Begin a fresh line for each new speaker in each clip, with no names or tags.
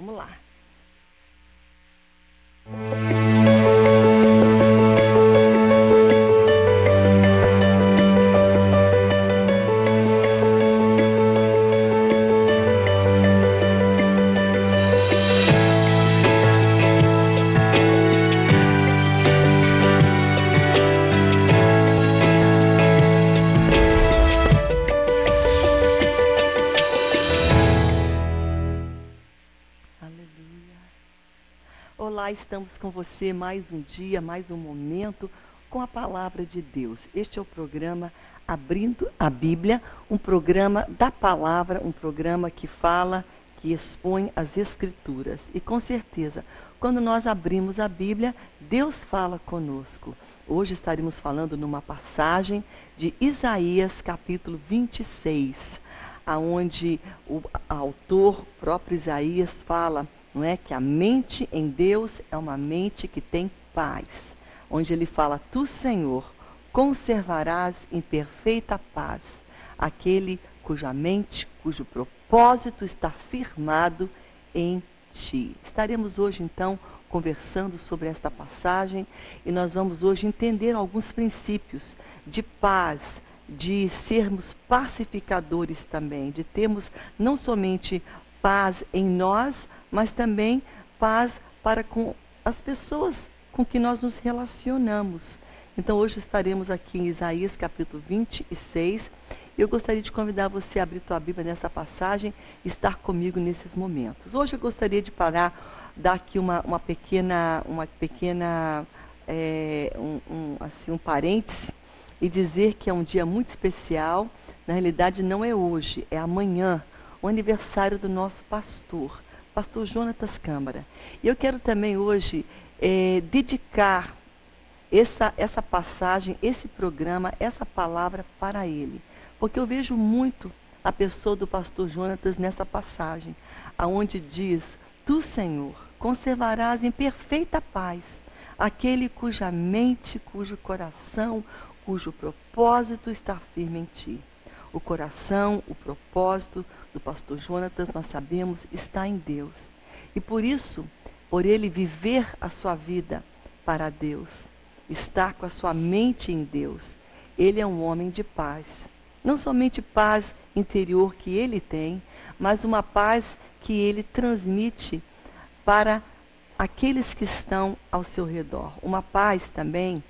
Vamos lá. Com você mais um dia, mais um momento com a palavra de Deus. Este é o programa Abrindo a Bíblia, um programa da palavra, um programa que fala, que expõe as Escrituras. E com certeza, quando nós abrimos a Bíblia, Deus fala conosco. Hoje estaremos falando numa passagem de Isaías, capítulo 26, aonde o autor, próprio Isaías, fala não é? Que a mente em Deus é uma mente que tem paz, onde ele fala: Tu, Senhor, conservarás em perfeita paz aquele cuja mente, cujo propósito está firmado em ti. Estaremos hoje então conversando sobre esta passagem e nós vamos hoje entender alguns princípios de paz, de sermos pacificadores também, de termos não somente paz em nós, mas também paz para com as pessoas com que nós nos relacionamos. Então hoje estaremos aqui em Isaías capítulo 26. Eu gostaria de convidar você a abrir tua Bíblia nessa passagem e estar comigo nesses momentos. Hoje eu gostaria de parar, dar aqui uma, uma pequena, uma pequena é, um, um, assim, um parêntese e dizer que é um dia muito especial. Na realidade não é hoje, é amanhã o aniversário do nosso pastor, pastor Jonatas Câmara. E eu quero também hoje é, dedicar essa, essa passagem, esse programa, essa palavra para ele. Porque eu vejo muito a pessoa do pastor Jonatas nessa passagem, aonde diz: Tu, Senhor, conservarás em perfeita paz aquele cuja mente, cujo coração, cujo propósito está firme em ti. O coração, o propósito, do pastor Jonatas, nós sabemos, está em Deus. E por isso, por ele viver a sua vida para Deus, estar com a sua mente em Deus, ele é um homem de paz. Não somente paz interior que ele tem, mas uma paz que ele transmite para aqueles que estão ao seu redor. Uma paz também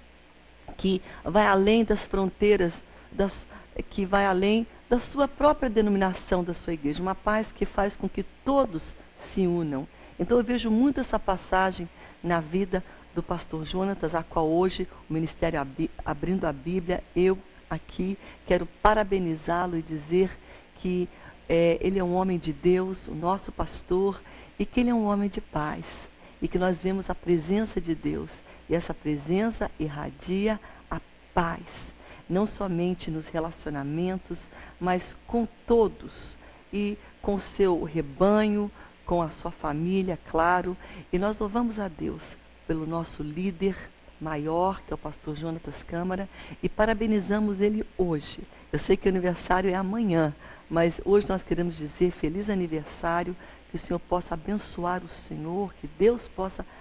que vai além das fronteiras, das, que vai além da sua própria denominação da sua igreja, uma paz que faz com que todos se unam. Então eu vejo muito essa passagem na vida do pastor Jonatas, a qual hoje o Ministério Abrindo a Bíblia, eu aqui quero parabenizá-lo e dizer que é, ele é um homem de Deus, o nosso pastor, e que ele é um homem de paz. E que nós vemos a presença de Deus. E essa presença irradia a paz não somente nos relacionamentos, mas com todos e com o seu rebanho, com a sua família, claro. E nós louvamos a Deus pelo nosso líder maior, que é o pastor Jonatas Câmara, e parabenizamos ele hoje. Eu sei que o aniversário é amanhã, mas hoje nós queremos dizer feliz aniversário, que o Senhor possa abençoar o Senhor, que Deus possa abençoar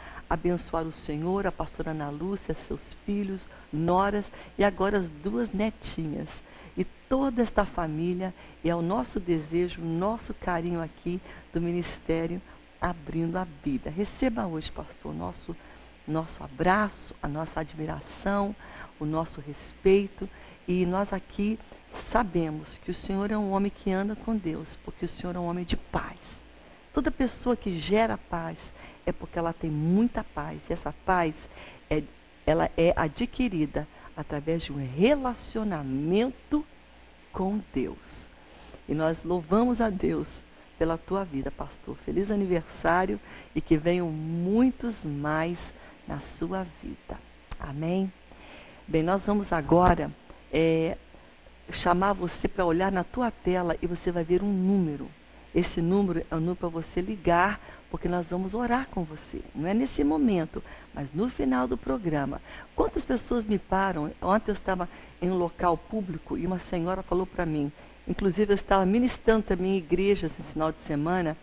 o Senhor, a pastora Ana Lúcia, seus filhos, noras e agora as duas netinhas. E toda esta família, e é o nosso desejo, o nosso carinho aqui do ministério abrindo a Bíblia. Receba hoje, pastor, nosso nosso abraço, a nossa admiração, o nosso respeito, e nós aqui sabemos que o Senhor é um homem que anda com Deus, porque o Senhor é um homem de paz. Toda pessoa que gera paz é porque ela tem muita paz. E essa paz é, ela é adquirida através de um relacionamento com Deus. E nós louvamos a Deus pela tua vida, pastor. Feliz aniversário e que venham muitos mais na sua vida. Amém? Bem, nós vamos agora é, chamar você para olhar na tua tela e você vai ver um número. Esse número é o número para você ligar, porque nós vamos orar com você. Não é nesse momento, mas no final do programa. Quantas pessoas me param? Ontem eu estava em um local público e uma senhora falou para mim, inclusive eu estava ministrando também em igrejas esse final de semana,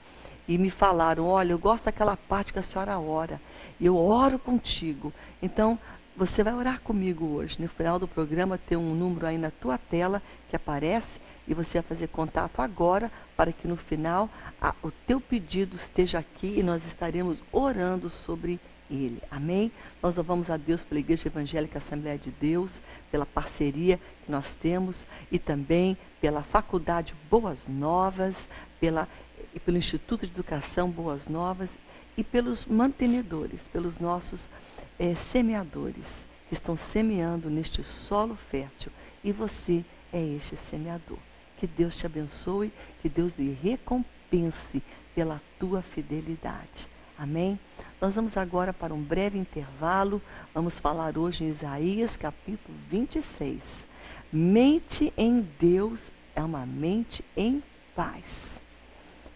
e me falaram: olha, eu gosto daquela parte que a senhora ora. Eu oro contigo. Então, você vai orar comigo hoje. No final do programa tem um número aí na tua tela que aparece e você vai fazer contato agora para que no final a, o teu pedido esteja aqui e nós estaremos orando sobre ele. Amém? Nós louvamos a Deus pela Igreja Evangélica Assembleia de Deus, pela parceria que nós temos e também pela Faculdade Boas Novas, pela, e pelo Instituto de Educação Boas Novas e pelos mantenedores, pelos nossos é, semeadores estão semeando neste solo fértil. E você é este semeador. Que Deus te abençoe, que Deus lhe recompense pela tua fidelidade. Amém? Nós vamos agora para um breve intervalo. Vamos falar hoje em Isaías capítulo 26. Mente em Deus é uma mente em paz.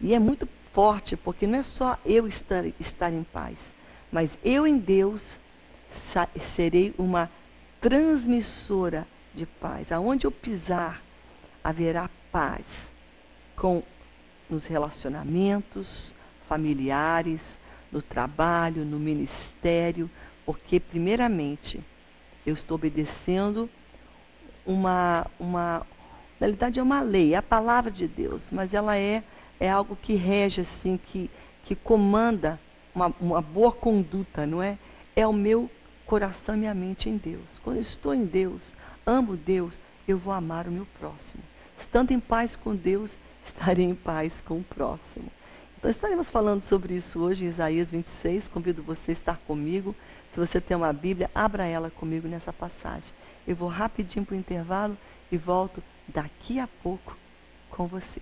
E é muito forte, porque não é só eu estar, estar em paz, mas eu em Deus serei uma transmissora de paz. Aonde eu pisar, haverá paz com nos relacionamentos familiares, no trabalho, no ministério, porque primeiramente eu estou obedecendo uma uma na realidade é uma lei, é a palavra de Deus, mas ela é é algo que rege assim, que que comanda uma, uma boa conduta, não é? É o meu coração e minha mente em Deus. Quando eu estou em Deus, amo Deus, eu vou amar o meu próximo. Estando em paz com Deus, estarei em paz com o próximo. Então estaremos falando sobre isso hoje em Isaías 26. Convido você a estar comigo. Se você tem uma Bíblia, abra ela comigo nessa passagem. Eu vou rapidinho para o intervalo e volto daqui a pouco com você.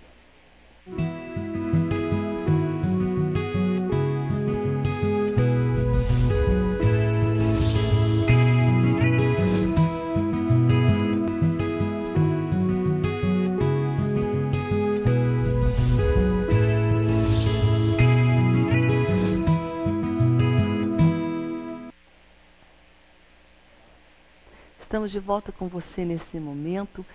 Estamos de volta com você nesse momento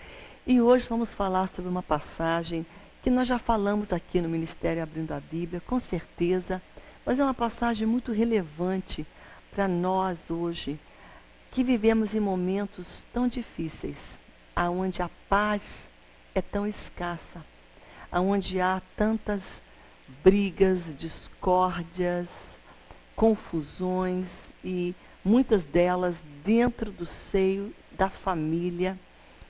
e hoje vamos falar sobre uma passagem que nós já falamos aqui no Ministério Abrindo a Bíblia, com certeza, mas é uma passagem muito relevante para nós hoje, que vivemos em momentos tão difíceis, aonde a paz é tão escassa, aonde há tantas brigas, discórdias, confusões e muitas delas dentro do seio da família,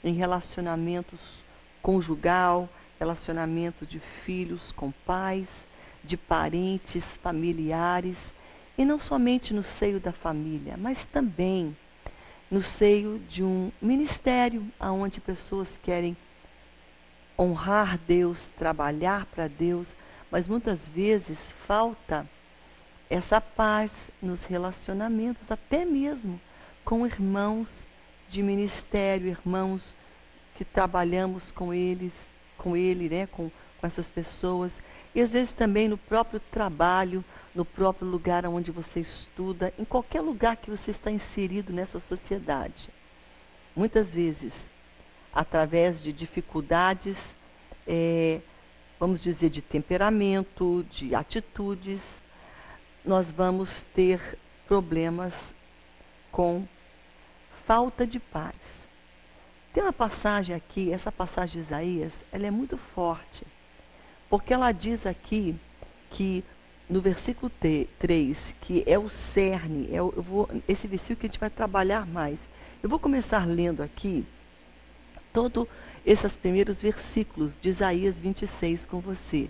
em relacionamentos conjugal, relacionamento de filhos com pais, de parentes, familiares, e não somente no seio da família, mas também no seio de um ministério onde pessoas querem honrar Deus, trabalhar para Deus, mas muitas vezes falta essa paz nos relacionamentos, até mesmo com irmãos de ministério, irmãos que trabalhamos com eles, com ele, né, com, com essas pessoas, e às vezes também no próprio trabalho, no próprio lugar onde você estuda, em qualquer lugar que você está inserido nessa sociedade. Muitas vezes, através de dificuldades, é, vamos dizer, de temperamento, de atitudes, nós vamos ter problemas com falta de paz. Tem uma passagem aqui, essa passagem de Isaías, ela é muito forte, porque ela diz aqui que no versículo 3, que é o cerne, é o, eu vou, esse versículo que a gente vai trabalhar mais. Eu vou começar lendo aqui todos esses primeiros versículos de Isaías 26 com você.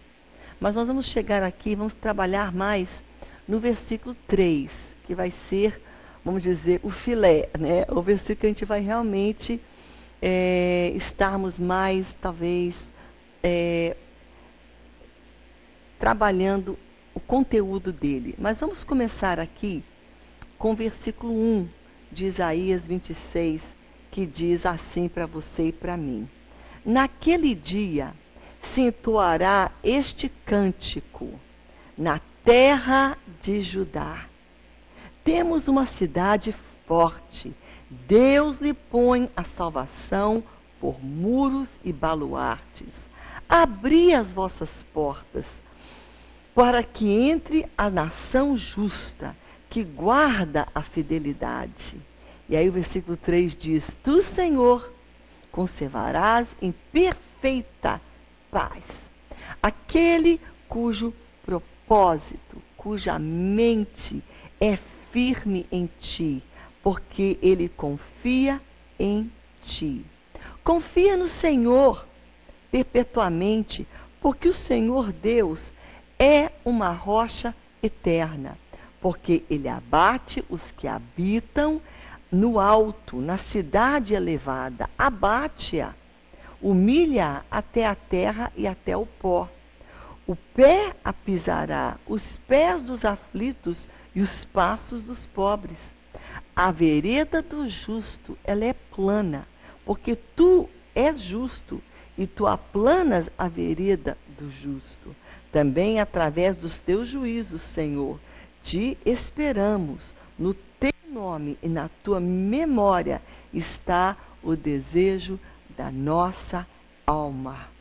Mas nós vamos chegar aqui vamos trabalhar mais no versículo 3, que vai ser, vamos dizer, o filé, né? o versículo que a gente vai realmente é, estarmos mais, talvez, é, trabalhando o conteúdo dele. Mas vamos começar aqui com o versículo 1 de Isaías 26, que diz assim para você e para mim: Naquele dia se entoará este cântico na terra de Judá. Temos uma cidade forte. Deus lhe põe a salvação por muros e baluartes. Abri as vossas portas para que entre a nação justa, que guarda a fidelidade. E aí o versículo 3 diz: Tu, Senhor, conservarás em perfeita paz aquele cujo propósito, cuja mente é firme em ti, porque ele confia em ti. Confia no Senhor perpetuamente, porque o Senhor Deus é uma rocha eterna, porque ele abate os que habitam no alto, na cidade elevada, abate-a, humilha até a terra e até o pó. O pé a pisará, os pés dos aflitos e os passos dos pobres. A vereda do justo, ela é plana, porque tu és justo e tu aplanas a vereda do justo. Também através dos teus juízos, Senhor, te esperamos. No teu nome e na tua memória está o desejo da nossa alma.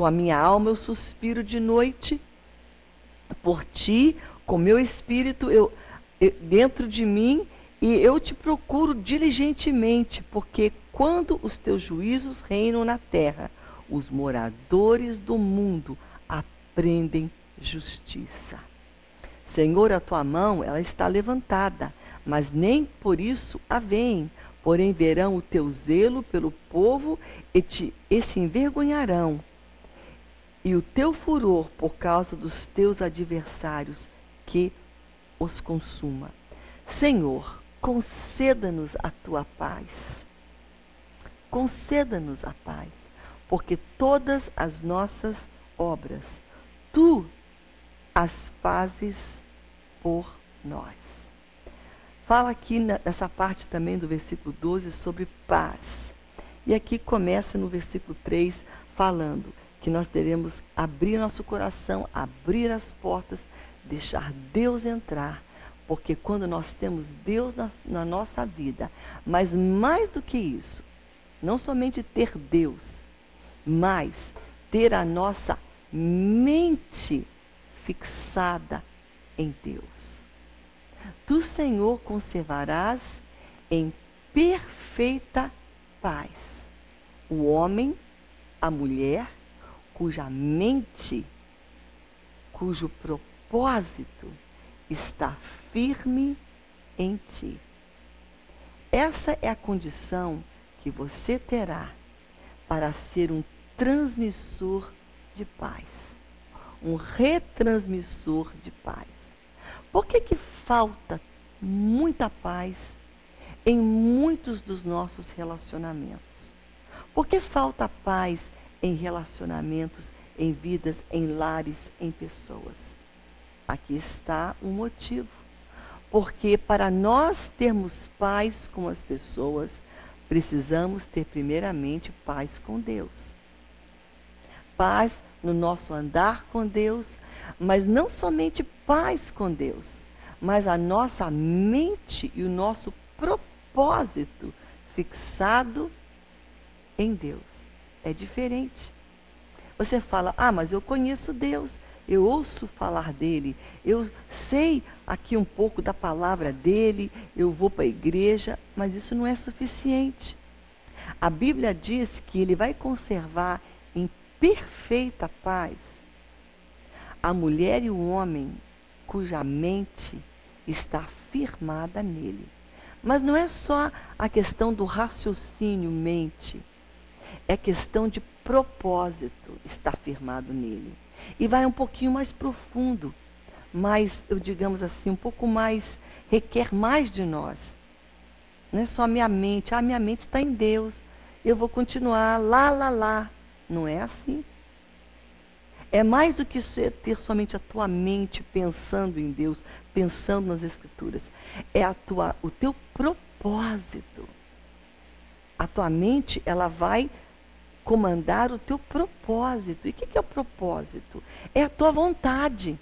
Com a minha alma eu suspiro de noite por ti, com meu espírito eu, eu dentro de mim e eu te procuro diligentemente, porque quando os teus juízos reinam na terra, os moradores do mundo aprendem justiça. Senhor, a tua mão, ela está levantada, mas nem por isso a veem. Porém verão o teu zelo pelo povo e, te, e se envergonharão. E o teu furor por causa dos teus adversários que os consuma. Senhor, conceda-nos a tua paz. Conceda-nos a paz, porque todas as nossas obras tu as fazes por nós. Fala aqui nessa parte também do versículo 12 sobre paz. E aqui começa no versículo 3 falando que nós teremos abrir nosso coração, abrir as portas, deixar Deus entrar porque quando nós temos Deus na, na, nossa vida, mas mais do que isso, não somente ter Deus, mas ter a nossa mente fixada em Deus. Tu, Senhor, conservarás em perfeita paz o homem, a mulher, cuja mente, cujo propósito está firme em ti. Essa é a condição que você terá para ser um transmissor de paz, um retransmissor de paz. Por que, que falta muita paz em muitos dos nossos relacionamentos? Por que falta paz em relacionamentos, em vidas, em lares, em pessoas? Aqui está um motivo. Porque para nós termos paz com as pessoas, precisamos ter primeiramente paz com Deus. Paz no nosso andar com Deus, mas não somente paz com Deus, mas a nossa mente e o nosso propósito fixado em Deus. É diferente. Você fala, ah, mas eu conheço Deus, eu ouço falar dele, eu sei aqui um pouco da palavra dele, eu vou para a igreja, mas isso não é suficiente. A Bíblia diz que ele vai conservar em perfeita paz a mulher e o homem cuja mente está firmada nele. Mas não é só a questão do raciocínio mente, é questão de propósito estar firmado nele e vai um pouquinho mais profundo, mais, eu digamos assim, um pouco mais, requer mais de nós. Não é só a minha mente, ah, minha mente está em Deus, eu vou continuar lá, lá, lá. Não é assim. É mais do que ter somente a tua mente pensando em Deus, pensando nas Escrituras. É a tua, o teu propósito. A tua mente, ela vai comandar o teu propósito. E o que, que é o propósito? É a tua vontade.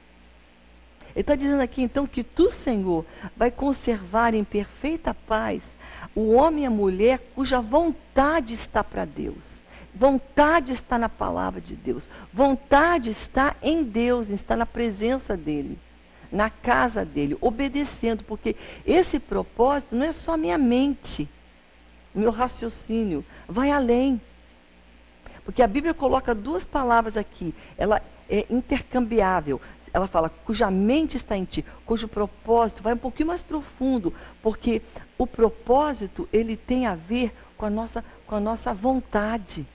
Ele está dizendo aqui então que tu, Senhor, vai conservar em perfeita paz o homem e a mulher cuja vontade está para Deus. Vontade está na palavra de Deus. Vontade está em Deus, está na presença dEle, na casa dEle, obedecendo, porque esse propósito não é só minha mente, meu raciocínio, vai além. Porque a Bíblia coloca duas palavras aqui, ela é intercambiável. Ela fala, cuja mente está em ti, cujo propósito vai um pouquinho mais profundo, porque o propósito, ele tem a ver com a nossa, com a nossa vontade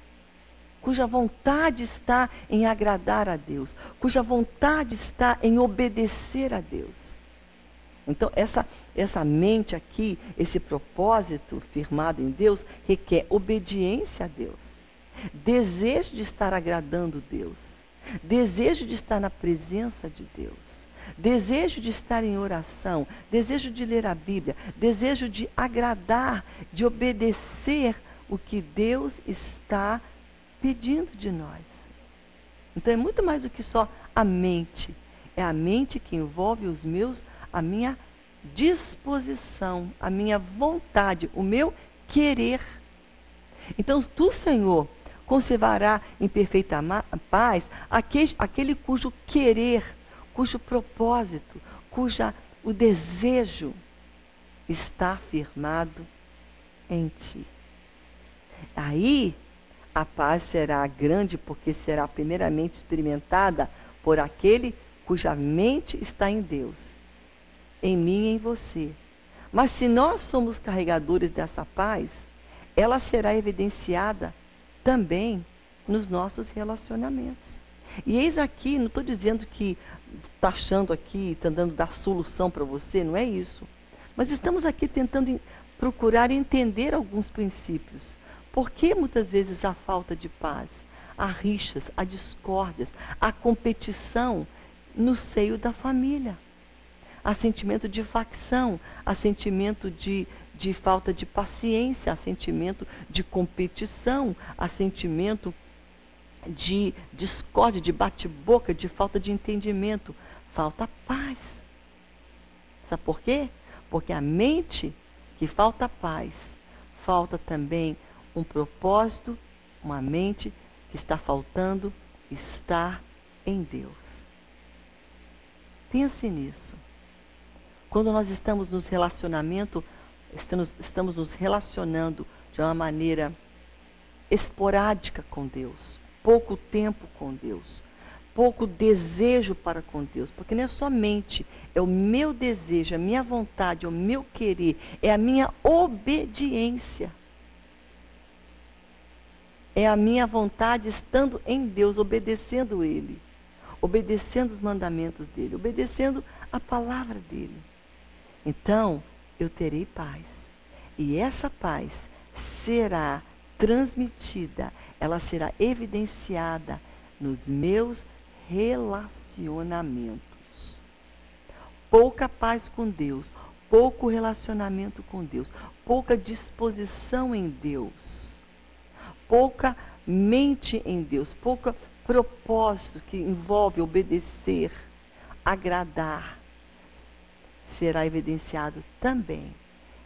cuja vontade está em agradar a Deus, cuja vontade está em obedecer a Deus. Então, essa, essa mente aqui, esse propósito firmado em Deus, requer obediência a Deus, desejo de estar agradando Deus, desejo de estar na presença de Deus, desejo de estar em oração, desejo de ler a Bíblia, desejo de agradar, de obedecer o que Deus está pedindo de nós. Então é muito mais do que só a mente. É a mente que envolve os meus, a minha disposição, a minha vontade, o meu querer. Então, tu, Senhor, conservará em perfeita paz aquele, aquele cujo querer, cujo propósito, cuja o desejo está firmado em ti. Aí a paz será grande porque será primeiramente experimentada por aquele cuja mente está em Deus, em mim e em você. Mas se nós somos carregadores dessa paz, ela será evidenciada também nos nossos relacionamentos. E eis aqui, não estou dizendo que está achando aqui, está dando dar solução para você, não é isso. Mas estamos aqui tentando procurar entender alguns princípios por que muitas vezes há falta de paz? Há rixas, há discórdias, há competição no seio da família. Há sentimento de facção, há sentimento de, de falta de paciência, há sentimento de competição, há sentimento de discórdia, de bate-boca, de falta de entendimento. Falta paz. Sabe por quê? Porque a mente que falta paz, falta também um propósito, uma mente que está faltando estar em Deus. Pense nisso. Quando nós estamos nos relacionamento, estamos, estamos nos relacionando de uma maneira esporádica com Deus, pouco tempo com Deus, pouco desejo para com Deus, porque não é somente é o meu desejo, a minha vontade, é o meu querer, é a minha obediência é a minha vontade estando em Deus, obedecendo Ele, obedecendo os mandamentos dEle, obedecendo a palavra dEle. Então, eu terei paz. E essa paz será transmitida, ela será evidenciada nos meus relacionamentos. Pouca paz com Deus, pouco relacionamento com Deus, pouca disposição em Deus pouca mente em Deus, pouco propósito que envolve obedecer, agradar, será evidenciado também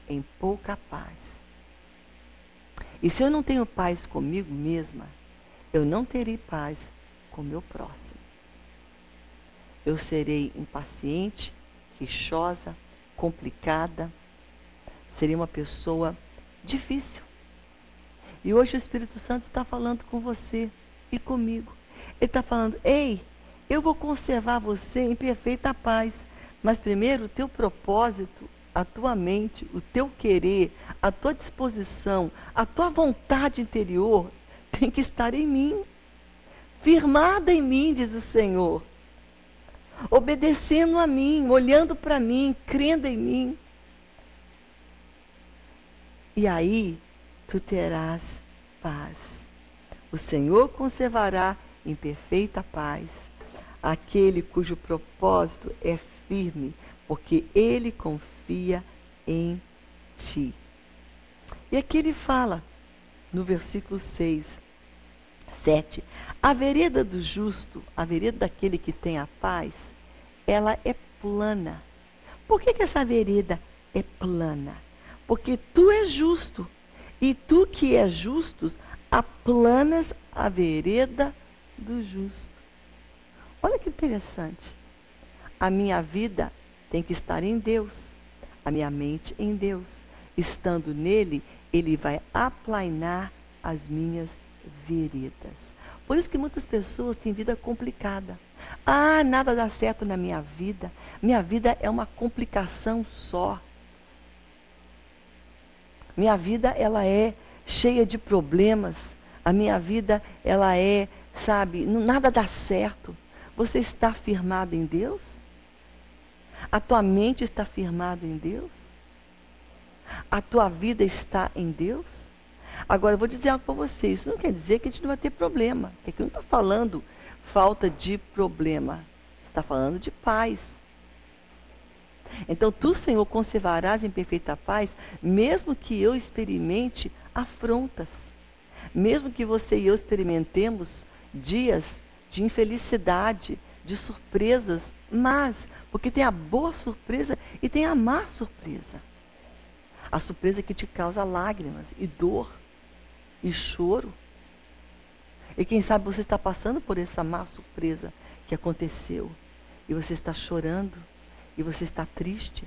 em pouca paz. E se eu não tenho paz comigo mesma, eu não terei paz com meu próximo. Eu serei impaciente, queixosa, complicada, serei uma pessoa difícil. E hoje o Espírito Santo está falando com você e comigo. Ele está falando, ei, eu vou conservar você em perfeita paz. Mas primeiro o teu propósito, a tua mente, o teu querer, a tua disposição, a tua vontade interior tem que estar em mim. Firmada em mim, diz o Senhor. Obedecendo a mim, olhando para mim, crendo em mim. E aí, tu terás paz. O Senhor conservará em perfeita paz aquele cujo propósito é firme, porque ele confia em ti. E aqui ele fala, no versículo 6, 7, a vereda do justo, a vereda daquele que tem a paz, ela é plana. Por que, que essa vereda é plana? Porque tu és justo e tu que és justo, aplanas a vereda do justo. Olha que interessante. A minha vida tem que estar em Deus, a minha mente em Deus. Estando nele, ele vai aplainar as minhas veredas. Por isso que muitas pessoas têm vida complicada. Ah, nada dá certo na minha vida. Minha vida é uma complicação só. Minha vida ela é cheia de problemas. A minha vida ela é, sabe, nada dá certo. Você está firmado em Deus? A tua mente está firmada em Deus? A tua vida está em Deus? Agora, eu vou dizer algo para você. Isso não quer dizer que a gente não vai ter problema. Porque aqui não está falando falta de problema. Está falando de paz. Então, tu, Senhor, conservarás em perfeita paz, mesmo que eu experimente afrontas. Mesmo que você e eu experimentemos dias de infelicidade, de surpresas, mas, porque tem a boa surpresa e tem a má surpresa. A surpresa que te causa lágrimas e dor e choro. E quem sabe você está passando por essa má surpresa que aconteceu. E você está chorando. E você está triste.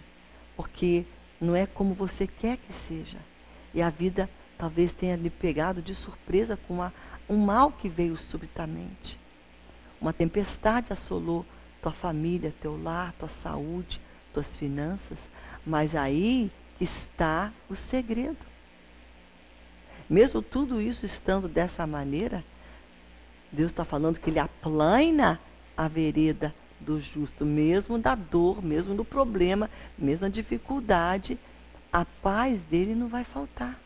Porque não é como você quer que seja. E a vida talvez tenha lhe pegado de surpresa com uma, um mal que veio subitamente. Uma tempestade assolou tua família, teu lar, tua saúde, tuas finanças. Mas aí está o segredo. Mesmo tudo isso estando dessa maneira, Deus está falando que Ele aplana a vereda do justo, mesmo da dor, mesmo do problema, mesmo da dificuldade, a paz dele não vai faltar.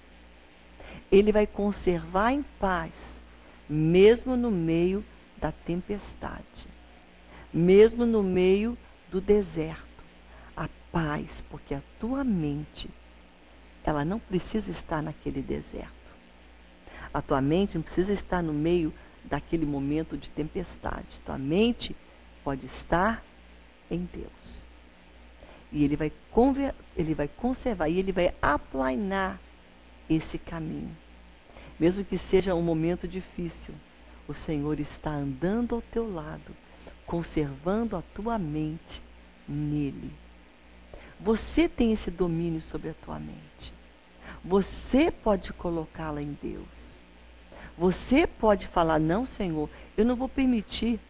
Ele vai conservar em paz, mesmo no meio da tempestade, mesmo no meio do deserto. A paz, porque a tua mente, ela não precisa estar naquele deserto. A tua mente não precisa estar no meio daquele momento de tempestade. Tua mente pode estar em Deus. E ele vai, ele vai conservar, e ele vai aplanar esse caminho. Mesmo que seja um momento difícil, o Senhor está andando ao teu lado, conservando a tua mente nele. Você tem esse domínio sobre a tua mente. Você pode colocá-la em Deus. Você pode falar: não, Senhor, eu não vou permitir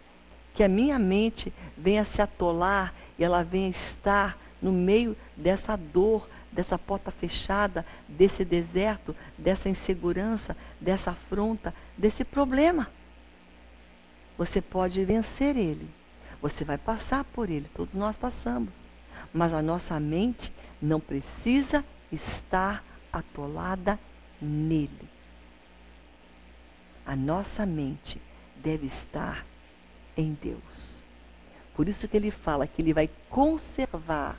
que a minha mente venha se atolar e ela venha estar no meio dessa dor, dessa porta fechada, desse deserto, dessa insegurança, dessa afronta, desse problema. Você pode vencer ele. Você vai passar por ele, todos nós passamos. Mas a nossa mente não precisa estar atolada nele a nossa mente deve estar em Deus. Por isso que ele fala que ele vai conservar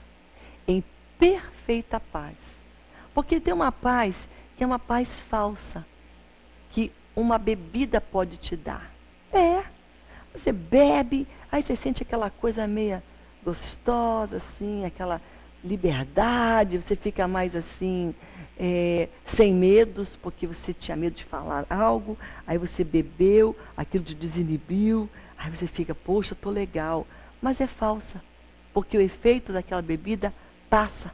em perfeita paz. Porque tem uma paz que é uma paz falsa, que uma bebida pode te dar. É. Você bebe, aí você sente aquela coisa meia gostosa, assim, aquela liberdade, você fica mais assim, é, sem medos, porque você tinha medo de falar algo, aí você bebeu, aquilo te desinibiu, aí você fica, poxa, estou legal. Mas é falsa, porque o efeito daquela bebida passa.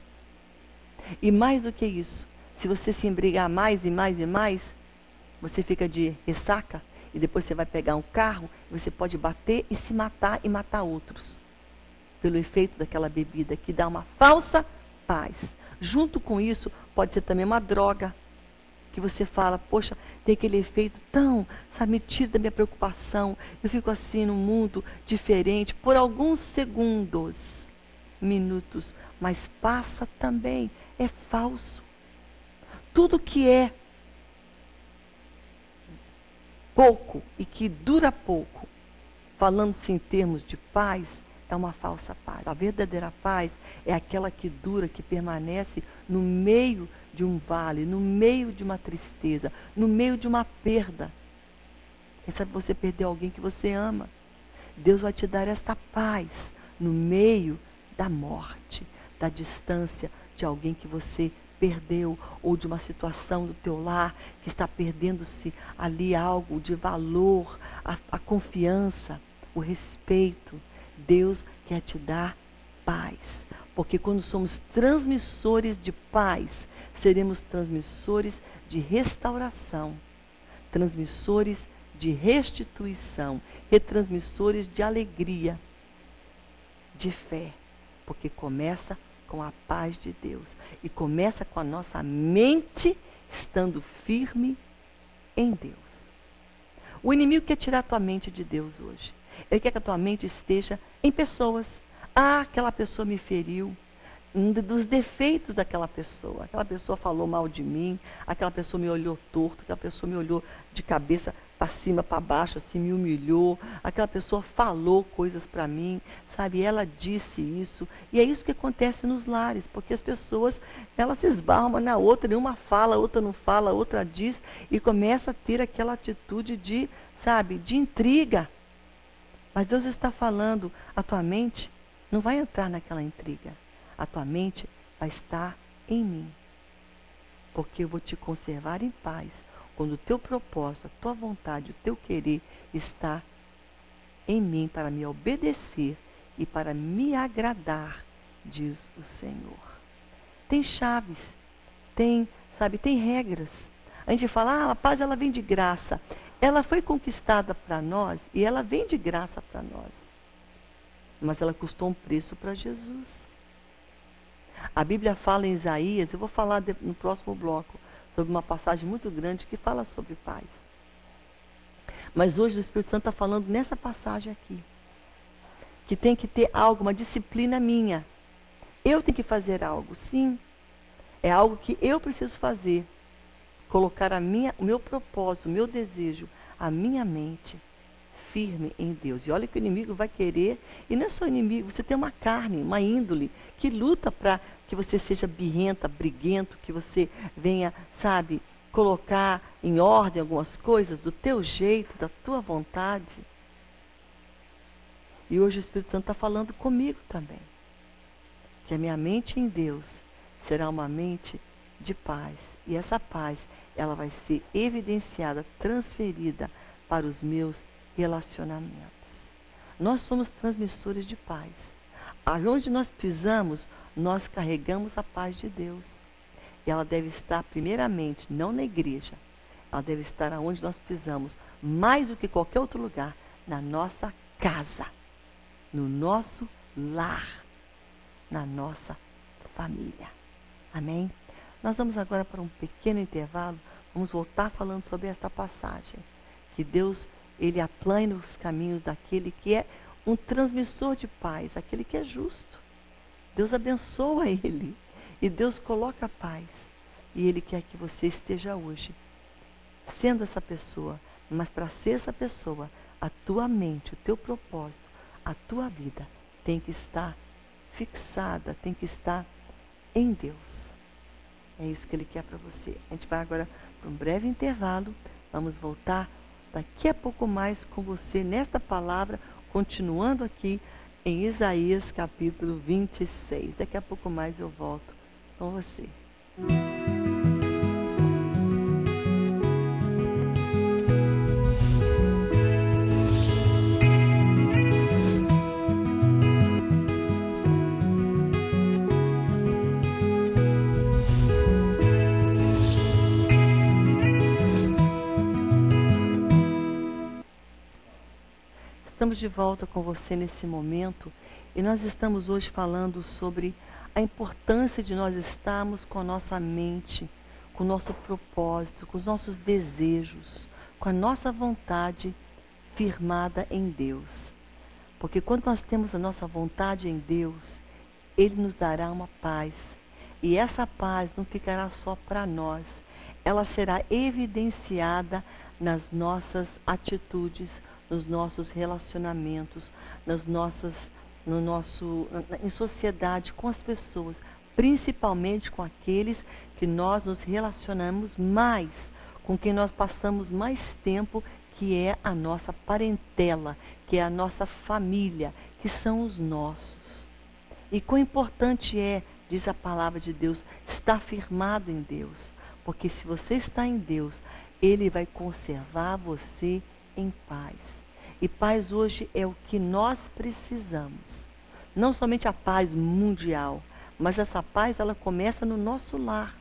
E mais do que isso, se você se embrigar mais e mais e mais, você fica de ressaca e depois você vai pegar um carro você pode bater e se matar e matar outros. Pelo efeito daquela bebida que dá uma falsa paz. Junto com isso, pode ser também uma droga. Que você fala, poxa, tem aquele efeito tão, sabe, me tira da minha preocupação. Eu fico assim num mundo diferente por alguns segundos, minutos, mas passa também. É falso. Tudo que é pouco e que dura pouco, falando-se em termos de paz, é uma falsa paz. A verdadeira paz é aquela que dura, que permanece no meio de um vale, no meio de uma tristeza, no meio de uma perda. Quem sabe você perdeu alguém que você ama? Deus vai te dar esta paz no meio da morte, da distância de alguém que você perdeu, ou de uma situação do teu lar que está perdendo-se ali algo de valor, a, a confiança, o respeito. Deus quer te dar paz. Porque quando somos transmissores de paz, seremos transmissores de restauração, transmissores de restituição, retransmissores de alegria, de fé. Porque começa com a paz de Deus e começa com a nossa mente estando firme em Deus. O inimigo quer tirar a tua mente de Deus hoje. Ele quer que a tua mente esteja em pessoas. Ah, aquela pessoa me feriu. Dos defeitos daquela pessoa. Aquela pessoa falou mal de mim, aquela pessoa me olhou torto, aquela pessoa me olhou de cabeça para cima, para baixo, assim, me humilhou. Aquela pessoa falou coisas para mim, sabe? Ela disse isso. E é isso que acontece nos lares, porque as pessoas, elas se esbarram na outra, uma fala, outra não fala, outra diz, e começa a ter aquela atitude de, sabe, de intriga. Mas Deus está falando, a tua mente não vai entrar naquela intriga. A tua mente vai estar em mim. Porque eu vou te conservar em paz quando o teu propósito, a tua vontade, o teu querer está em mim para me obedecer e para me agradar, diz o Senhor. Tem chaves, tem, sabe, tem regras. A gente fala, ah, a paz ela vem de graça ela foi conquistada para nós e ela vem de graça para nós. Mas ela custou um preço para Jesus. A Bíblia fala em Isaías, eu vou falar no próximo bloco, sobre uma passagem muito grande que fala sobre paz. Mas hoje o Espírito Santo está falando nessa passagem aqui. Que tem que ter algo, uma disciplina minha. Eu tenho que fazer algo, sim. É algo que eu preciso fazer colocar a minha, o meu propósito, o meu desejo, a minha mente firme em Deus. E olha que o inimigo vai querer, e não é só inimigo, você tem uma carne, uma índole, que luta para que você seja birrenta, briguento, que você venha, sabe, colocar em ordem algumas coisas do teu jeito, da tua vontade. E hoje o Espírito Santo está falando comigo também. Que a minha mente em Deus será uma mente de paz. E essa paz ela vai ser evidenciada, transferida para os meus relacionamentos. Nós somos transmissores de paz. Aonde nós pisamos, nós carregamos a paz de Deus. E ela deve estar, primeiramente, não na igreja, ela deve estar aonde nós pisamos, mais do que qualquer outro lugar, na nossa casa, no nosso lar, na nossa família. Amém? Nós vamos agora para um pequeno intervalo. Vamos voltar falando sobre esta passagem. Que Deus, Ele aplane os caminhos daquele que é um transmissor de paz, aquele que é justo. Deus abençoa ele. E Deus coloca a paz. E Ele quer que você esteja hoje sendo essa pessoa. Mas para ser essa pessoa, a tua mente, o teu propósito, a tua vida tem que estar fixada, tem que estar em Deus. É isso que Ele quer para você. A gente vai agora para um breve intervalo. Vamos voltar daqui a pouco mais com você nesta palavra, continuando aqui em Isaías capítulo 26. Daqui a pouco mais eu volto com você. Estamos de volta com você nesse momento e nós estamos hoje falando sobre a importância de nós estarmos com a nossa mente, com o nosso propósito, com os nossos desejos, com a nossa vontade firmada em Deus. Porque quando nós temos a nossa vontade em Deus, Ele nos dará uma paz. E essa paz não ficará só para nós, ela será evidenciada nas nossas atitudes, nos nossos relacionamentos, nas nossas, no nosso, em sociedade com as pessoas, principalmente com aqueles que nós nos relacionamos mais, com quem nós passamos mais tempo, que é a nossa parentela, que é a nossa família, que são os nossos. E quão importante é, diz a palavra de Deus, está firmado em Deus. Porque se você está em Deus, Ele vai conservar você em paz. E paz hoje é o que nós precisamos. Não somente a paz mundial, mas essa paz ela começa no nosso lar,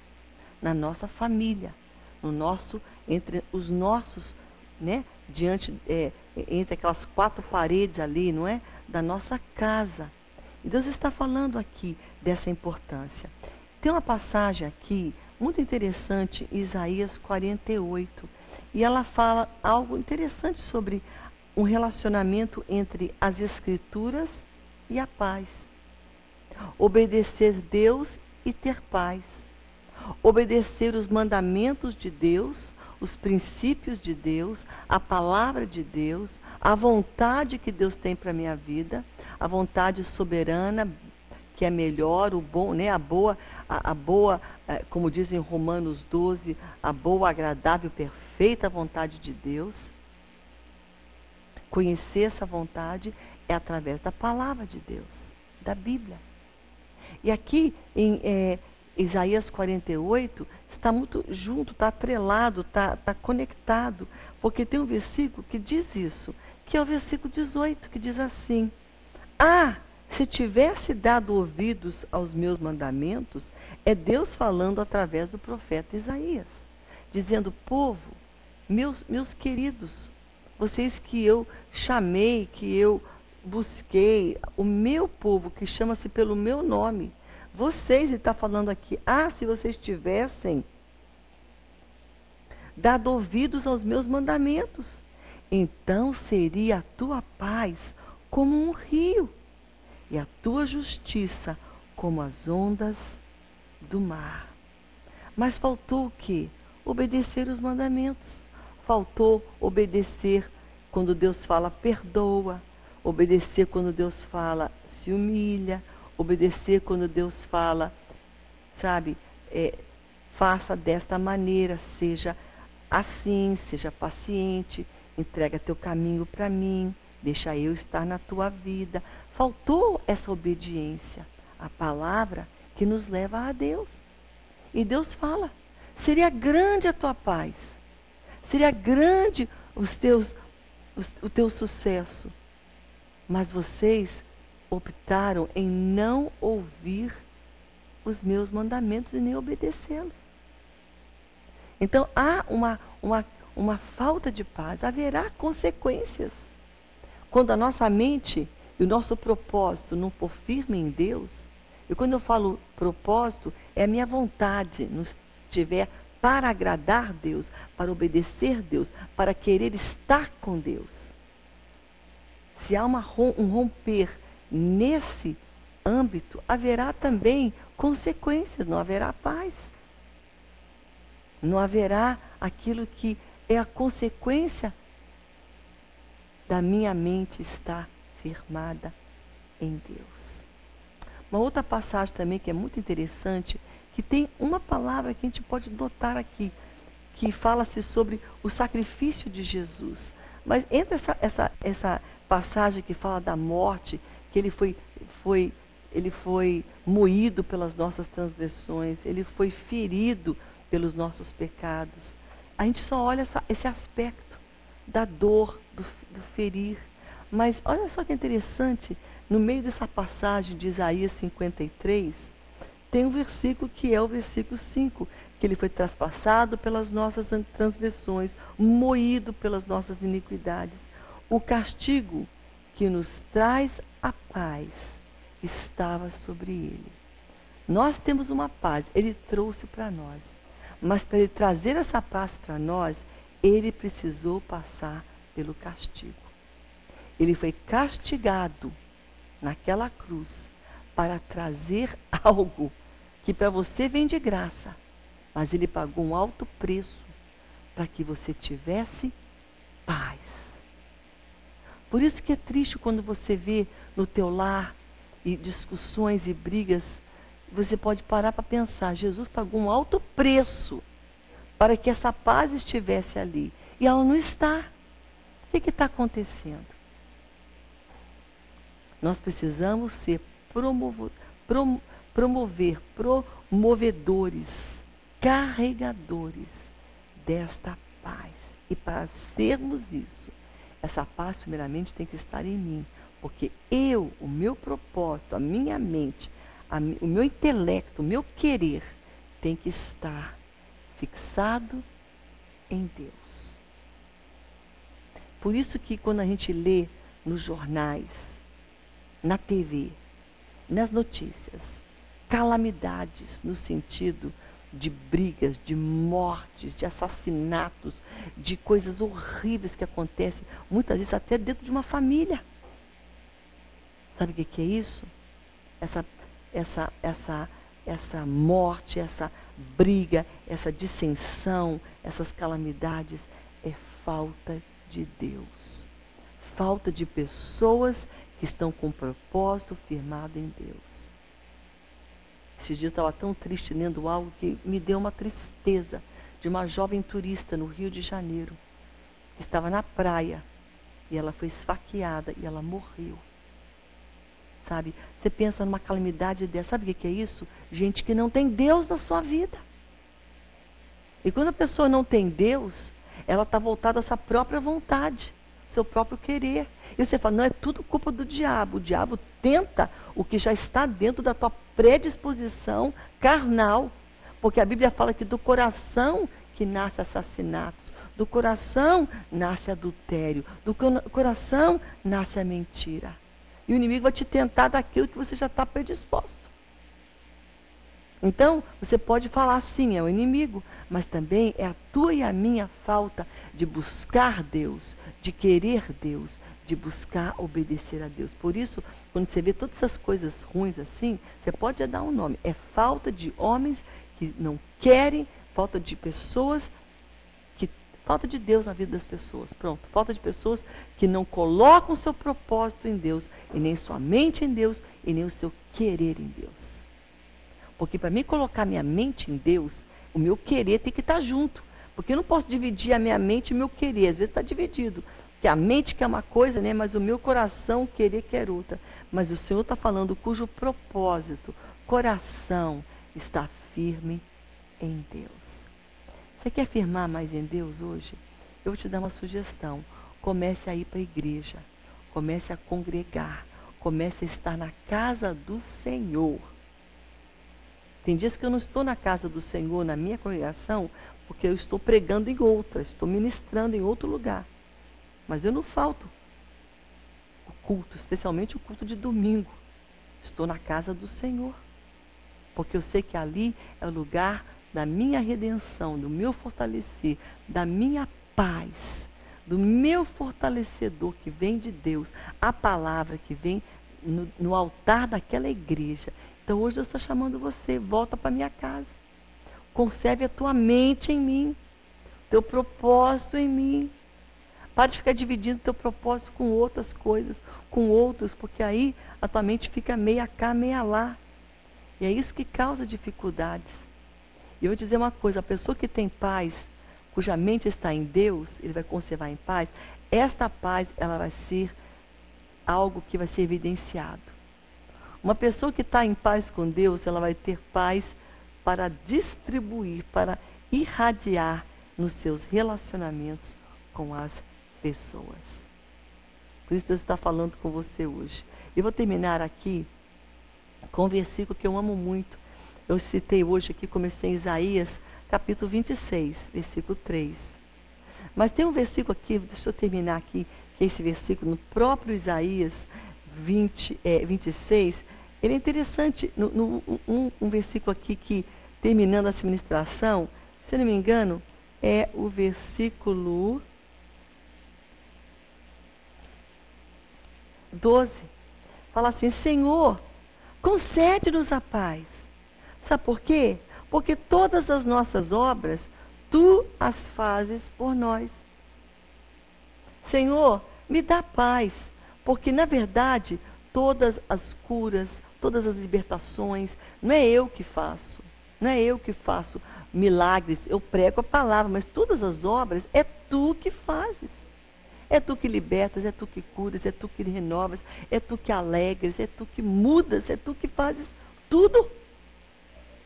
na nossa família, no nosso entre os nossos, né, diante é, entre aquelas quatro paredes ali, não é, da nossa casa. E Deus está falando aqui dessa importância. Tem uma passagem aqui muito interessante, Isaías 48, e ela fala algo interessante sobre um relacionamento entre as Escrituras e a paz. Obedecer Deus e ter paz. Obedecer os mandamentos de Deus, os princípios de Deus, a palavra de Deus, a vontade que Deus tem para a minha vida, a vontade soberana, que é melhor, o bom, né, a boa, a, a boa, é, como diz em Romanos 12, a boa, agradável, perfeita vontade de Deus. Conhecer essa vontade é através da palavra de Deus, da Bíblia. E aqui em é, Isaías 48 está muito junto, está atrelado, está, está conectado, porque tem um versículo que diz isso, que é o versículo 18, que diz assim: Ah, se tivesse dado ouvidos aos meus mandamentos, é Deus falando através do profeta Isaías, dizendo: Povo, meus, meus queridos, vocês que eu chamei, que eu busquei, o meu povo que chama-se pelo meu nome, vocês, ele está falando aqui, ah, se vocês tivessem dado ouvidos aos meus mandamentos, então seria a tua paz como um rio e a tua justiça como as ondas do mar. Mas faltou o quê? Obedecer os mandamentos. Faltou obedecer quando Deus fala perdoa, obedecer quando Deus fala se humilha, obedecer quando Deus fala, sabe, é, faça desta maneira, seja assim, seja paciente, entrega teu caminho para mim, deixa eu estar na tua vida. Faltou essa obediência à palavra que nos leva a Deus. E Deus fala: seria grande a tua paz, seria grande os teus, os, o teu sucesso. Mas vocês optaram em não ouvir os meus mandamentos e nem obedecê-los. Então há uma, uma, uma falta de paz, haverá consequências. Quando a nossa mente e o nosso propósito não for firme em Deus, e quando eu falo propósito, é a minha vontade, não estiver para agradar Deus, para obedecer Deus, para querer estar com Deus. Se há uma, um romper nesse âmbito, haverá também consequências, não haverá paz. Não haverá aquilo que é a consequência da minha mente estar firmada em Deus. Uma outra passagem também que é muito interessante, que tem uma palavra que a gente pode notar aqui, que fala-se sobre o sacrifício de Jesus. Mas entre essa, essa, essa passagem que fala da morte, que ele foi, foi, ele foi moído pelas nossas transgressões, ele foi ferido pelos nossos pecados. A gente só olha essa, esse aspecto da dor, do, do ferir. Mas olha só que interessante, no meio dessa passagem de Isaías 53, tem um versículo que é o versículo 5, que ele foi traspassado pelas nossas transgressões, moído pelas nossas iniquidades. O castigo que nos traz a paz estava sobre ele. Nós temos uma paz, ele trouxe para nós. Mas para ele trazer essa paz para nós, ele precisou passar pelo castigo. Ele foi castigado naquela cruz para trazer algo que para você vem de graça, mas ele pagou um alto preço para que você tivesse paz. Por isso que é triste quando você vê no teu lar e discussões e brigas, você pode parar para pensar, Jesus pagou um alto preço para que essa paz estivesse ali. E ela não está. O que está acontecendo? Nós precisamos ser promovo, prom, promover, promovedores, carregadores desta paz. E para sermos isso, essa paz primeiramente tem que estar em mim, porque eu, o meu propósito, a minha mente, a, o meu intelecto, o meu querer tem que estar fixado em Deus. Por isso que quando a gente lê nos jornais, na TV, nas notícias, calamidades no sentido de brigas, de mortes, de assassinatos, de coisas horríveis que acontecem, muitas vezes até dentro de uma família. Sabe o que, é isso? Essa, essa, essa, essa morte, essa briga, essa dissensão, essas calamidades é falta de Deus. Falta de pessoas que estão com propósito firmado em Deus. Esses dias eu estava tão triste lendo algo que me deu uma tristeza de uma jovem turista no Rio de Janeiro, estava na praia e ela foi esfaqueada e ela morreu. Sabe? Você pensa numa calamidade dessa. Sabe o que é isso? Gente que não tem Deus na sua vida. E quando a pessoa não tem Deus, ela está voltada à sua própria vontade, seu próprio querer. E você fala, não, é tudo culpa do diabo. O diabo tenta o que já está dentro da tua predisposição carnal. Porque a Bíblia fala que do coração que nasce assassinatos, do coração nasce adultério, do coração nasce a mentira. E o inimigo vai te tentar daquilo que você já está predisposto. Então, você pode falar sim, é o inimigo, mas também é a tua e a minha falta de buscar Deus, de querer Deus, de buscar obedecer a Deus. Por isso, quando você vê todas essas coisas ruins assim, você pode dar um nome. É falta de homens que não querem, falta de pessoas que falta de Deus na vida das pessoas. Pronto, falta de pessoas que não colocam o seu propósito em Deus, e nem sua mente em Deus, e nem o seu querer em Deus. Porque para mim colocar minha mente em Deus, o meu querer tem que estar junto. Porque eu não posso dividir a minha mente e o meu querer. Às vezes está dividido que a mente quer uma coisa, né, mas o meu coração querer quer outra. Mas o Senhor está falando cujo propósito, coração, está firme em Deus. Você quer firmar mais em Deus hoje? Eu vou te dar uma sugestão. Comece a ir para a igreja. Comece a congregar. Comece a estar na casa do Senhor. Tem dias que eu não estou na casa do Senhor, na minha congregação, porque eu estou pregando em outra, estou ministrando em outro lugar. Mas eu não falto o culto, especialmente o culto de domingo. Estou na casa do Senhor. Porque eu sei que ali é o lugar da minha redenção, do meu fortalecer, da minha paz, do meu fortalecedor que vem de Deus, a palavra que vem no, no altar daquela igreja. Então hoje Deus está chamando você, volta para minha casa. Conserve a tua mente em mim, teu propósito em mim. Para de ficar dividindo teu propósito com outras coisas, com outros, porque aí a tua mente fica meia cá, meia lá. E é isso que causa dificuldades. E eu vou dizer uma coisa, a pessoa que tem paz, cuja mente está em Deus, ele vai conservar em paz, esta paz ela vai ser algo que vai ser evidenciado. Uma pessoa que está em paz com Deus, ela vai ter paz para distribuir, para irradiar nos seus relacionamentos com as pessoas. Por isso Deus está falando com você hoje. Eu vou terminar aqui com um versículo que eu amo muito. Eu citei hoje aqui, comecei em Isaías, capítulo 26, versículo 3. Mas tem um versículo aqui, deixa eu terminar aqui, que é esse versículo no próprio Isaías 20, é, 26. Ele é interessante, no, no, um, um versículo aqui que, terminando essa ministração, se não me engano, é o versículo 12. Fala assim: Senhor, concede-nos a paz. Sabe por quê? Porque todas as nossas obras, tu as fazes por nós. Senhor, me dá paz, porque na verdade todas as curas, todas as libertações, não é eu que faço, não é eu que faço milagres, eu prego a palavra, mas todas as obras é tu que fazes. É tu que libertas, é tu que curas, é tu que renovas, é tu que alegres, é tu que mudas, é tu que fazes tudo.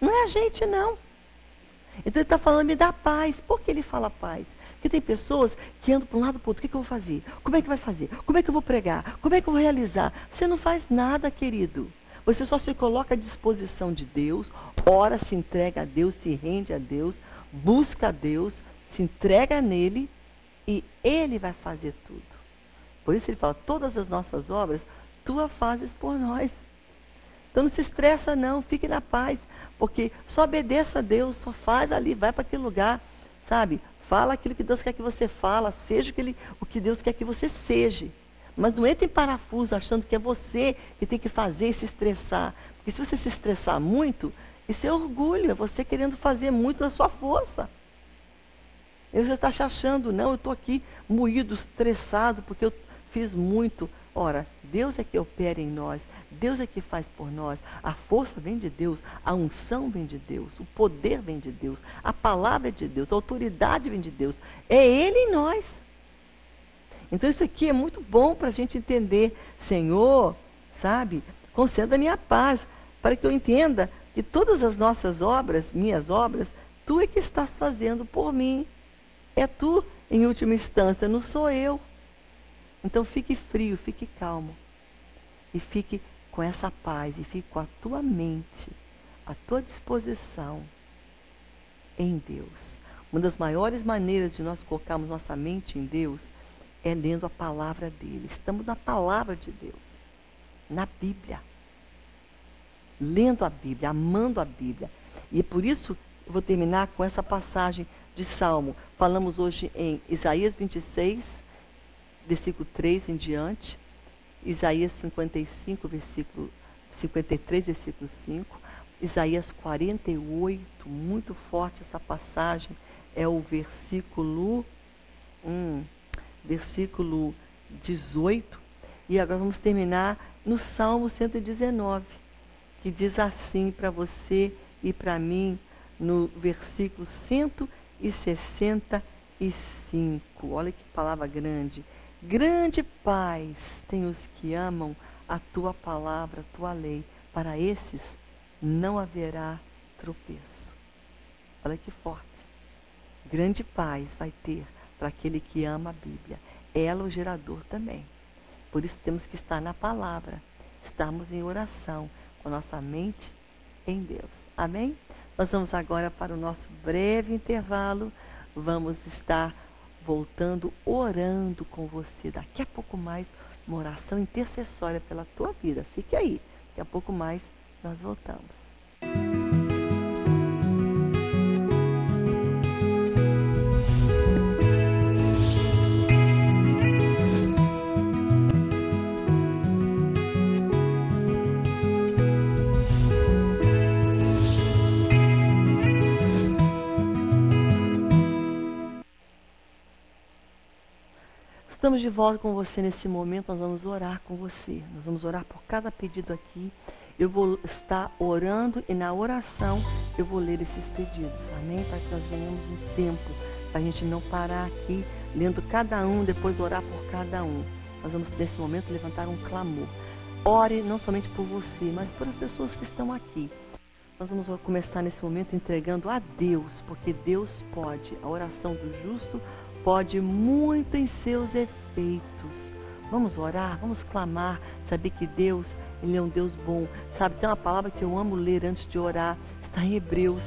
Não é a gente, não. Então ele está falando, me dá paz. Por que ele fala paz? Porque tem pessoas que andam para um lado para o outro. O que, que eu vou fazer? Como é que vai fazer? Como é que eu vou pregar? Como é que eu vou realizar? Você não faz nada, querido. Você só se coloca à disposição de Deus, ora, se entrega a Deus, se rende a Deus, busca a Deus, se entrega nele e ele vai fazer tudo. Por isso ele fala, todas as nossas obras, tu a fazes por nós. Então não se estressa não, fique na paz, porque só obedeça a Deus, só faz ali, vai para aquele lugar, sabe? Fala aquilo que Deus quer que você fala, seja o que, ele, o que Deus quer que você seja. Mas não entre em parafuso achando que é você que tem que fazer e se estressar. Porque se você se estressar muito, isso é orgulho, é você querendo fazer muito da sua força. E você está achando, não, eu estou aqui moído, estressado, porque eu fiz muito. Ora, Deus é que opera em nós, Deus é que faz por nós. A força vem de Deus, a unção vem de Deus, o poder vem de Deus, a palavra é de Deus, a autoridade vem de Deus. É Ele em nós. Então isso aqui é muito bom para a gente entender. Senhor, sabe, conceda minha paz, para que eu entenda que todas as nossas obras, minhas obras, tu é que estás fazendo por mim. É tu, em última instância, não sou eu. Então fique frio, fique calmo. E fique com essa paz, e fique com a tua mente, à tua disposição em Deus. Uma das maiores maneiras de nós colocarmos nossa mente em Deus é lendo a palavra dele. Estamos na palavra de Deus, na Bíblia. Lendo a Bíblia, amando a Bíblia. E por isso eu vou terminar com essa passagem de Salmo. Falamos hoje em Isaías 26, versículo 3 em diante. Isaías 55, versículo 53, versículo 5. Isaías 48, muito forte essa passagem, é o versículo hum, versículo 18. E agora vamos terminar no Salmo 119, que diz assim para você e para mim, no versículo 165. Olha que palavra grande. Grande paz tem os que amam a tua palavra, a tua lei. Para esses não haverá tropeço. Olha que forte. Grande paz vai ter para aquele que ama a Bíblia. Ela é o gerador também. Por isso temos que estar na palavra, estarmos em oração, com nossa mente em Deus. Amém? Nós vamos agora para o nosso breve intervalo. Vamos estar voltando orando com você. Daqui a pouco mais, uma oração intercessória pela tua vida. Fique aí. Daqui a pouco mais nós voltamos. Estamos de volta com você nesse momento, nós vamos orar com você. Nós vamos orar por cada pedido aqui. Eu vou estar orando e na oração eu vou ler esses pedidos. Amém? Para que nós um tempo, para a gente não parar aqui lendo cada um, depois orar por cada um. Nós vamos, nesse momento, levantar um clamor. Ore não somente por você, mas por as pessoas que estão aqui. Nós vamos começar nesse momento entregando a Deus, porque Deus pode. A oração do justo pode muito em seus efeitos. Vamos orar, vamos clamar, saber que Deus, Ele é um Deus bom. Sabe, tem uma palavra que eu amo ler antes de orar, está em Hebreus,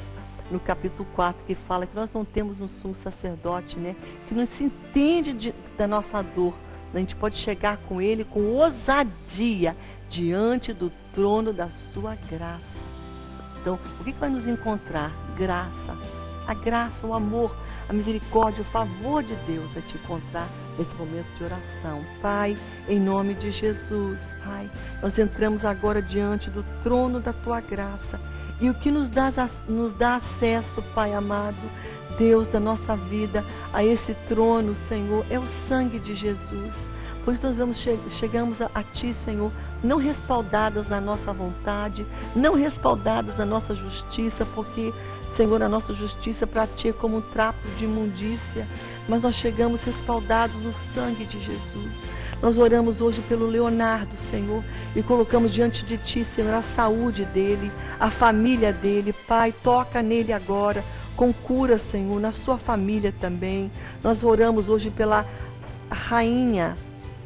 no capítulo 4, que fala que nós não temos um sumo sacerdote, né? Que não se entende de, da nossa dor. A gente pode chegar com Ele com ousadia diante do trono da sua graça. Então, o que vai nos encontrar? Graça. A graça, o amor a misericórdia, o favor de Deus vai te encontrar nesse momento de oração. Pai, em nome de Jesus, Pai, nós entramos agora diante do trono da tua graça. E o que nos dá, nos dá acesso, Pai amado, Deus da nossa vida, a esse trono, Senhor, é o sangue de Jesus. Pois nós vamos che chegamos a, a Ti, Senhor, não respaldadas na nossa vontade, não respaldadas na nossa justiça, porque Senhor, a nossa justiça para ti é como um trapo de imundícia, mas nós chegamos respaldados no sangue de Jesus. Nós oramos hoje pelo Leonardo, Senhor, e colocamos diante de Ti, Senhor, a saúde dele, a família dele. Pai, toca nele agora, com cura, Senhor, na sua família também. Nós oramos hoje pela rainha,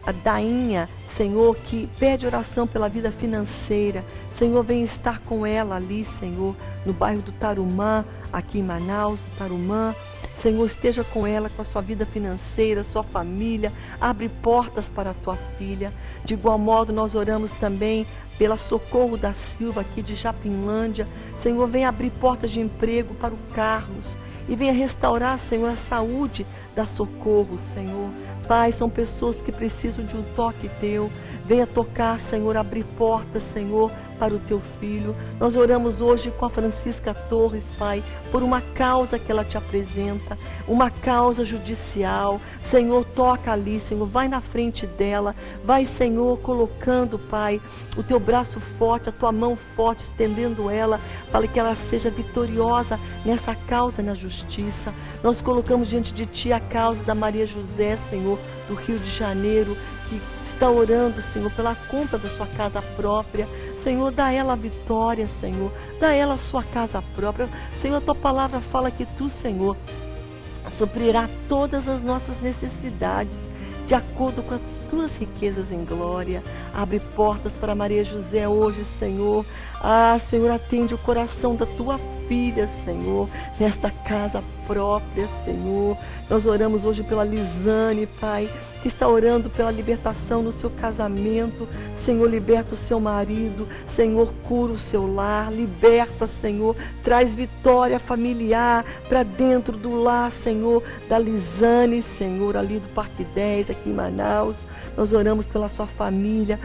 a Dainha, Senhor, que pede oração pela vida financeira. Senhor, vem estar com ela ali, Senhor, no bairro do Tarumã, aqui em Manaus, do Tarumã. Senhor, esteja com ela, com a sua vida financeira, sua família. Abre portas para a tua filha. De igual modo, nós oramos também pela Socorro da Silva, aqui de Japinlândia. Senhor, venha abrir portas de emprego para o Carlos. E venha restaurar, Senhor, a saúde da Socorro, Senhor. Pai, são pessoas que precisam de um toque teu. Venha tocar, Senhor, abrir portas, Senhor, para o teu filho. Nós oramos hoje com a Francisca Torres, Pai, por uma causa que ela te apresenta, uma causa judicial. Senhor, toca ali, Senhor, vai na frente dela, vai, Senhor, colocando, Pai, o teu braço forte, a tua mão forte, estendendo ela, para que ela seja vitoriosa nessa causa na justiça. Nós colocamos diante de ti a causa da Maria José, Senhor, do Rio de Janeiro, que está orando, Senhor, pela compra da sua casa própria. Senhor, dá ela a vitória, Senhor. Dá ela a sua casa própria. Senhor, tua palavra fala que tu, Senhor, suprirá todas as nossas necessidades de acordo com as tuas riquezas em glória. Abre portas para Maria José hoje, Senhor. Ah, Senhor, atende o coração da tua filha, Senhor, nesta casa própria, Senhor. Nós oramos hoje pela Lisane, Pai que está orando pela libertação no seu casamento. Senhor, liberta o seu marido. Senhor, cura o seu lar. Liberta, Senhor. Traz vitória familiar para dentro do lar, Senhor, da Lisane, Senhor, ali do Parque 10, aqui em Manaus. Nós oramos pela sua família,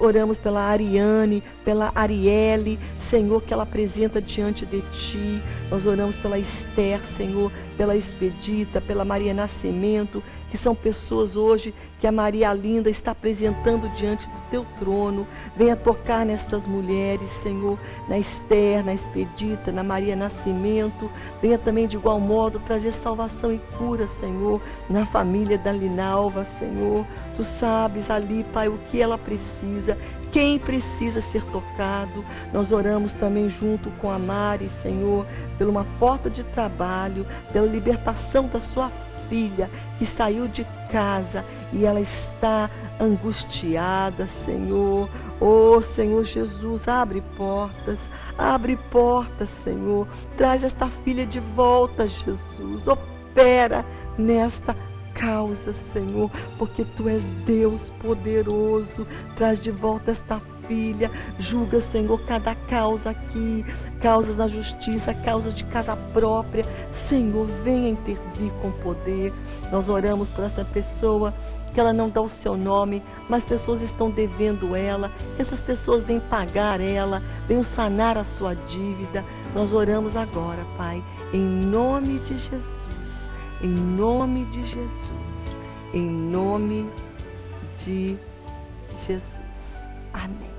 oramos pela Ariane, pela Arielle, Senhor, que ela apresenta diante de ti. Nós oramos pela Esther, Senhor, pela Expedita, pela Maria Nascimento, que são pessoas hoje que a Maria Linda está apresentando diante do teu trono. Venha tocar nestas mulheres, Senhor, na Esther, na Expedita, na Maria Nascimento. Venha também, de igual modo, trazer salvação e cura, Senhor, na família da Linalva, Senhor. Tu sabes ali, Pai, o que ela precisa quem precisa ser tocado. Nós oramos também junto com a Mari, Senhor, por uma porta de trabalho, pela libertação da sua filha que saiu de casa e ela está angustiada, Senhor. Oh, Senhor Jesus, abre portas, abre portas, Senhor. Traz esta filha de volta, Jesus. Opera nesta causa, Senhor, porque tu és Deus poderoso. Traz de volta esta filha. Julga, Senhor, cada causa aqui, causas na justiça, causas de casa própria. Senhor, venha intervir com poder. Nós oramos por essa pessoa que ela não dá o seu nome, mas pessoas estão devendo ela, essas pessoas vêm pagar ela, vêm sanar a sua dívida. Nós oramos agora, Pai, em nome de Jesus, em nome de Jesus, em nome de Jesus. Amém.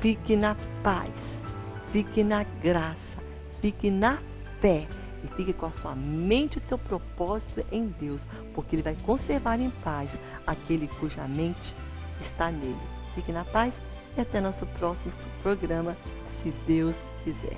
Fique na paz, fique na graça, fique na fé e fique com a sua mente e teu propósito em Deus, porque Ele vai conservar em paz aquele cuja mente está nele. Fique na paz e até nosso próximo programa, se Deus quiser.